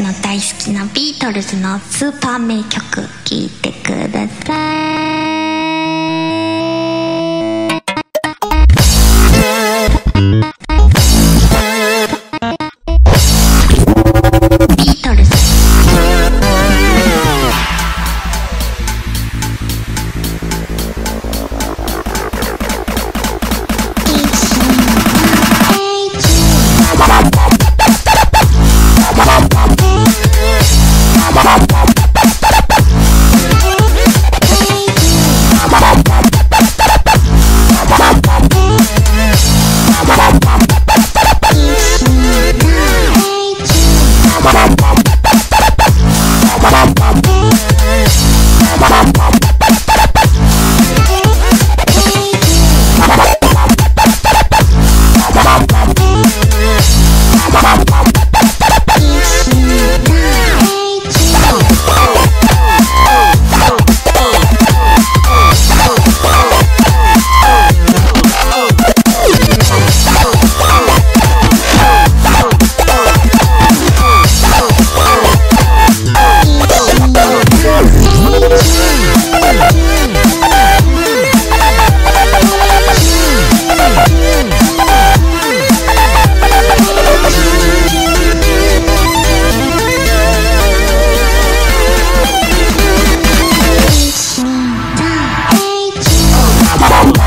私の大好きなビートルズのスーパー名曲聴いてください。bum, bum.